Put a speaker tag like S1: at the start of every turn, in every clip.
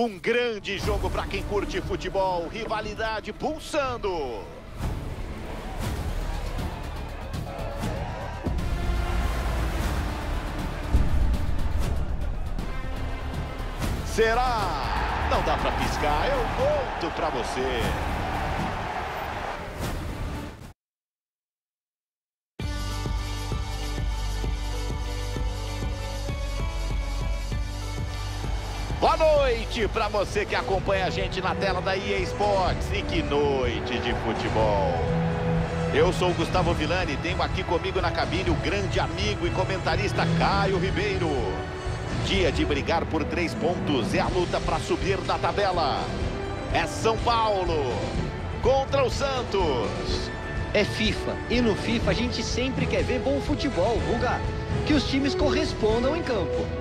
S1: Um grande jogo para quem curte futebol, rivalidade pulsando. Será? Não dá para piscar, eu conto para você. Noite para você que acompanha a gente na tela da EA Sports. E que noite de futebol. Eu sou o Gustavo Villani tenho aqui comigo na cabine o grande amigo e comentarista Caio Ribeiro. Dia de brigar por três pontos. É a luta para subir na tabela. É São Paulo contra o Santos.
S2: É FIFA. E no FIFA a gente sempre quer ver bom futebol, Guga. Que os times correspondam em campo.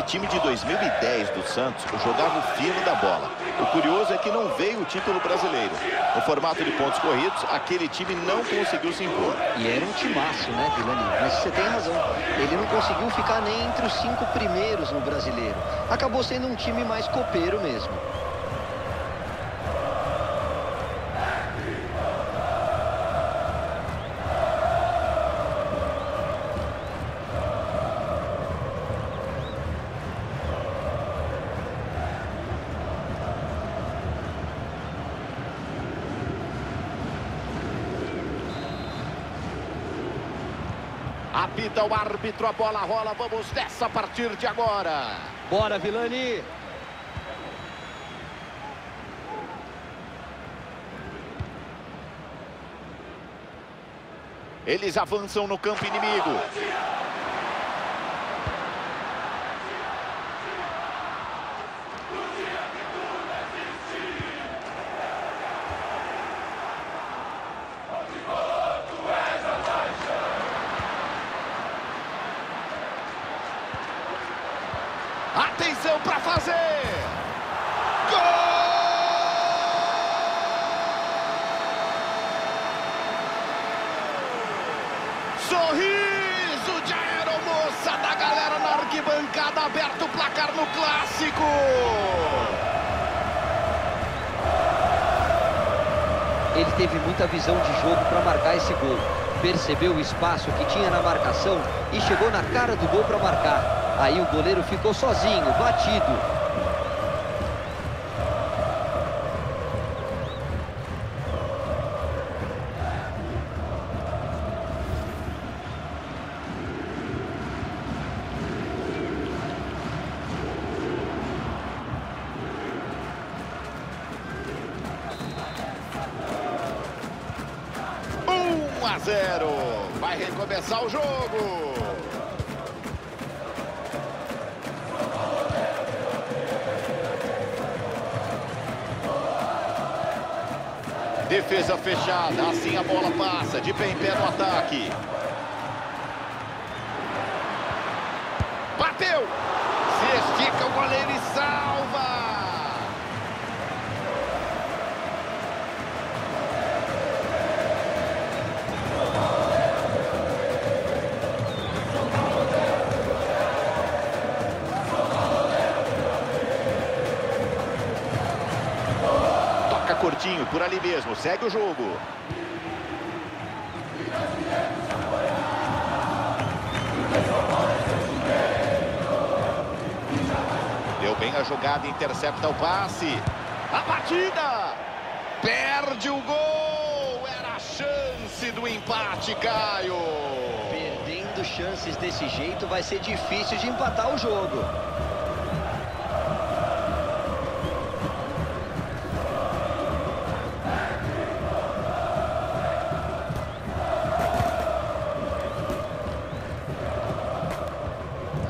S1: Aquele time de 2010 do Santos jogava o fino da bola. O curioso é que não veio o título brasileiro. No formato de pontos corridos, aquele time não conseguiu se impor.
S2: E era um timaço, né, Vilani? Mas você tem razão. Ele não conseguiu ficar nem entre os cinco primeiros no brasileiro. Acabou sendo um time mais copeiro mesmo.
S1: Apita o árbitro, a bola rola. Vamos nessa a partir de agora.
S2: Bora, Vilani!
S1: Eles avançam no campo inimigo. Atenção para fazer! Gol! Sorriso de aeromoça da galera na arquibancada, aberto o placar no clássico!
S2: Ele teve muita visão de jogo para marcar esse gol. Percebeu o espaço que tinha na marcação e chegou na cara do gol para marcar. Aí o goleiro ficou sozinho, batido.
S1: Um a zero. Vai recomeçar o jogo. Defesa fechada, assim a bola passa, de pé em pé no ataque. Por ali mesmo, segue o jogo. Deu bem a jogada, intercepta o passe. A batida! Perde o gol! Era a chance do empate, Caio!
S2: Perdendo chances desse jeito, vai ser difícil de empatar o jogo.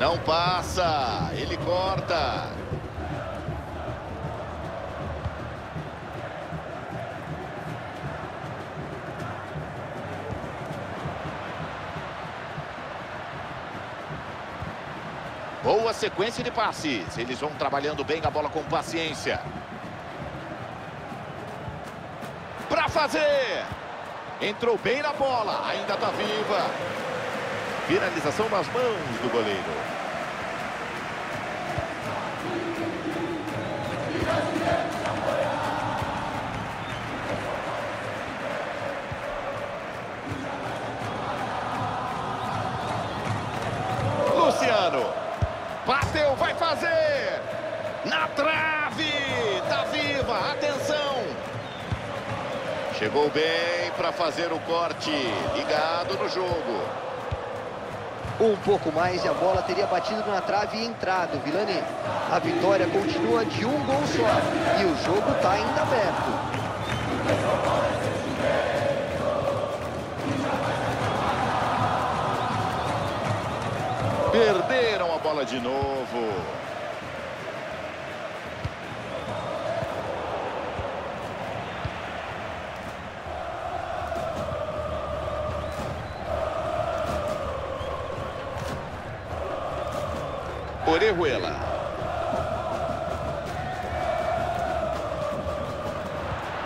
S1: Não passa. Ele corta. Boa sequência de passes. Eles vão trabalhando bem a bola com paciência. Para fazer. Entrou bem na bola. Ainda está viva. Finalização nas mãos do goleiro. Luciano. Bateu, vai fazer. Na trave. Tá viva. Atenção. Chegou bem para fazer o corte. Ligado no jogo.
S2: Um pouco mais e a bola teria batido na trave e entrado, Vilani. A vitória continua de um gol só. E o jogo está ainda aberto.
S1: Perderam a bola de novo. Orejuela.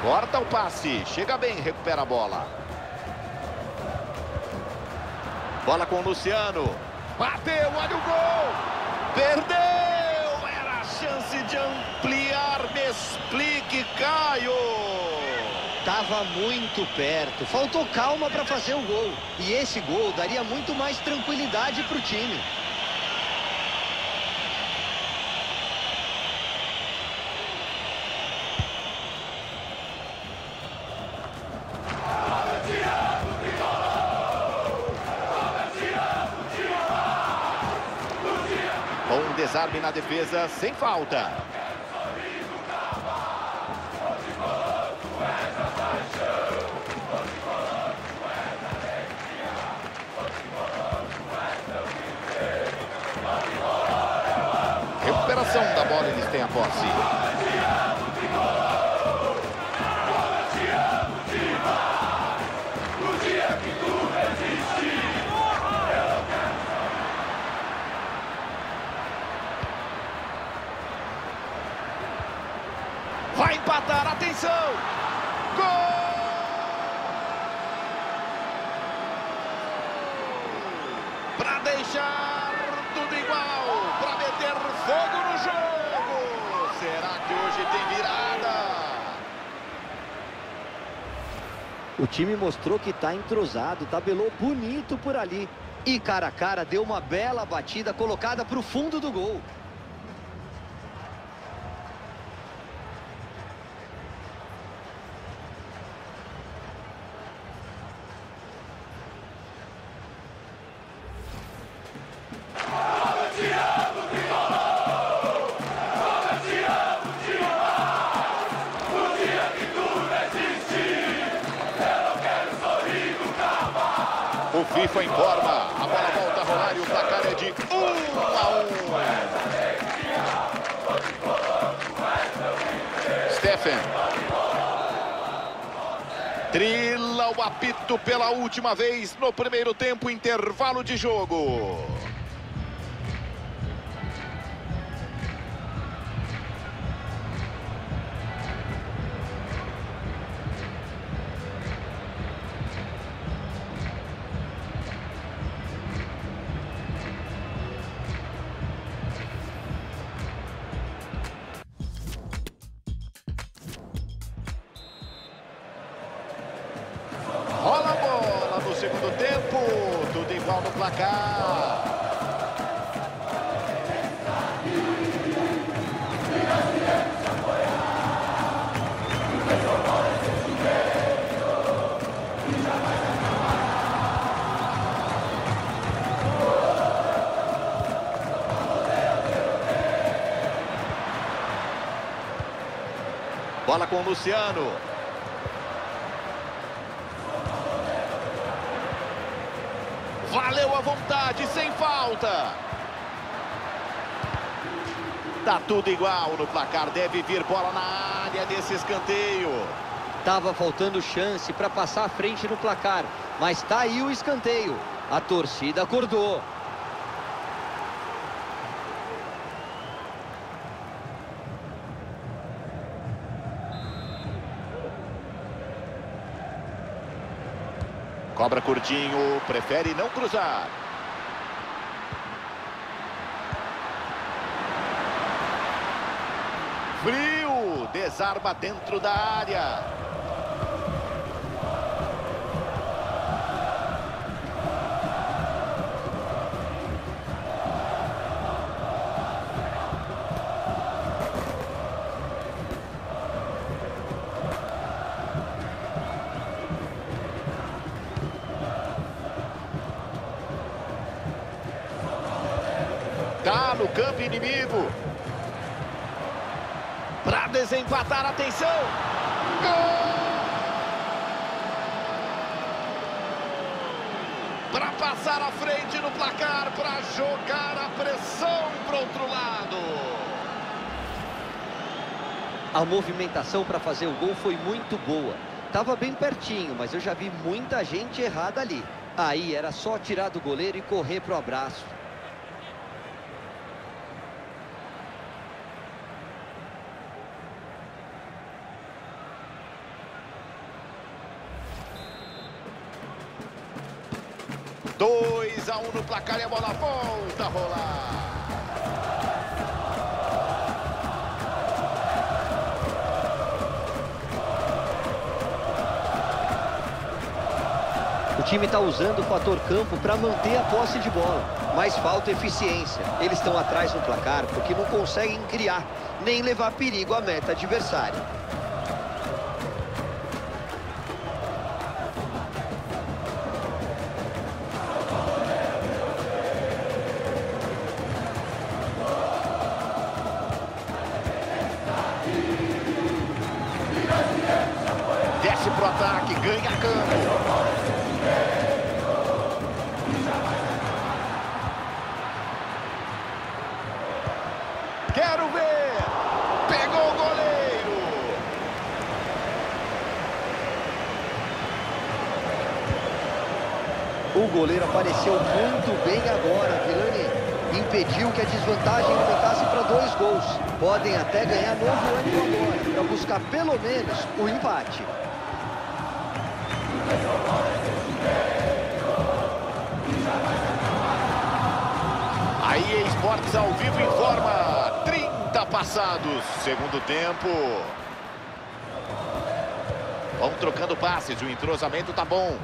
S1: Corta o passe. Chega bem, recupera a bola. Bola com o Luciano. Bateu, olha o gol! Perdeu! Era a chance de ampliar. Me explique, Caio!
S2: Tava muito perto. Faltou calma para fazer o gol. E esse gol daria muito mais tranquilidade para o time.
S1: Bom desarme na defesa, sem falta. Recuperação da bola, eles têm a posse. Vai empatar, atenção! Gol! Para deixar tudo igual, para meter fogo no jogo. Será que hoje tem virada?
S2: O time mostrou que está entrosado, tabelou bonito por ali. E cara a cara deu uma bela batida colocada para o fundo do gol.
S1: O FIFA informa. A bola volta a rolar e o placar é de 1 a 1. Stephen. Trila o apito pela última vez no primeiro tempo, intervalo de jogo. Tempo. Tudo igual no placar. Bola com o Luciano. Valeu a vontade, sem falta. Tá tudo igual no placar, deve vir bola na área desse escanteio.
S2: Tava faltando chance para passar à frente no placar, mas tá aí o escanteio. A torcida acordou.
S1: Cobra curtinho, prefere não cruzar. Frio, desarma dentro da área. Tá no campo inimigo. Para desempatar, atenção. Gol! Para passar à frente no placar, para jogar a pressão para outro lado.
S2: A movimentação para fazer o gol foi muito boa. Tava bem pertinho, mas eu já vi muita gente errada ali. Aí era só tirar do goleiro e correr pro abraço.
S1: Dois a um no placar e a bola volta a rolar.
S2: O time está usando o fator campo para manter a posse de bola, mas falta eficiência. Eles estão atrás no placar porque não conseguem criar, nem levar perigo à meta adversária.
S1: Ganha campo. Quero ver. Pegou o goleiro.
S2: O goleiro apareceu muito bem agora, Vilani. Impediu que a desvantagem aumentasse para dois gols. Podem até ganhar novo ânimo agora, para buscar pelo menos o empate.
S1: Aí Esportes ao vivo informa. 30 passados. Segundo tempo. Vão trocando passes. O entrosamento tá bom.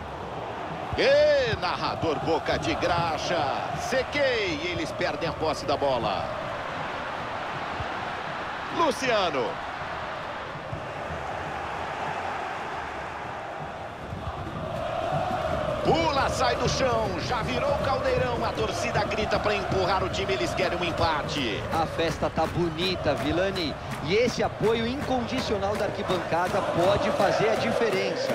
S1: E narrador boca de graxa. Sequei. E eles perdem a posse da bola. Luciano. Pula, sai do chão, já virou caldeirão. A torcida grita para empurrar o time, eles querem um empate.
S2: A festa tá bonita, Vilani. E esse apoio incondicional da arquibancada pode fazer a diferença.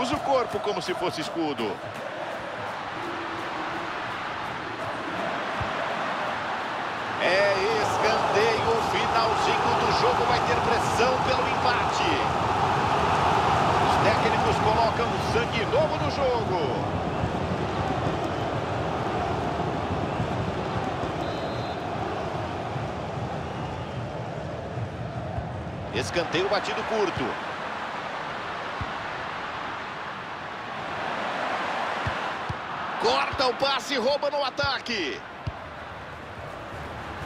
S1: Usa o corpo como se fosse escudo. É escanteio, o finalzinho do jogo vai ter pressão pelo empate. Colocam sangue novo no jogo. Escanteio batido curto. Corta o passe rouba no ataque.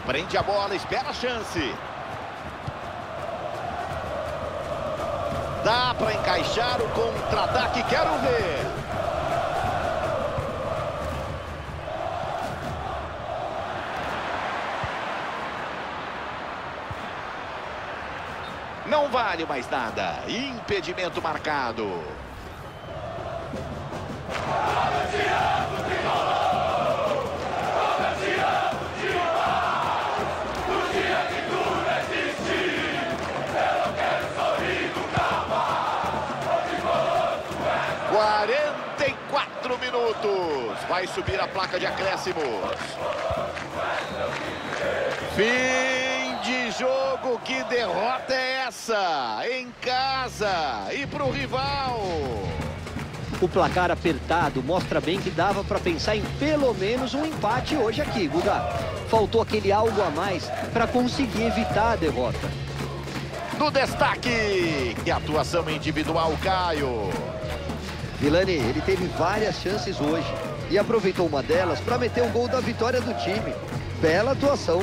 S1: Prende a bola, espera a chance. Dá para encaixar o contra-ataque, quero ver. Não vale mais nada. Impedimento marcado. Subir a placa de acréscimos. Fim de jogo, que derrota é essa? Em casa e para o rival.
S2: O placar apertado mostra bem que dava para pensar em pelo menos um empate hoje aqui, Guga. Faltou aquele algo a mais para conseguir evitar a derrota.
S1: No destaque, que atuação individual, Caio.
S2: Vilani, ele teve várias chances hoje e aproveitou uma delas para meter o gol da vitória do time. Bela atuação.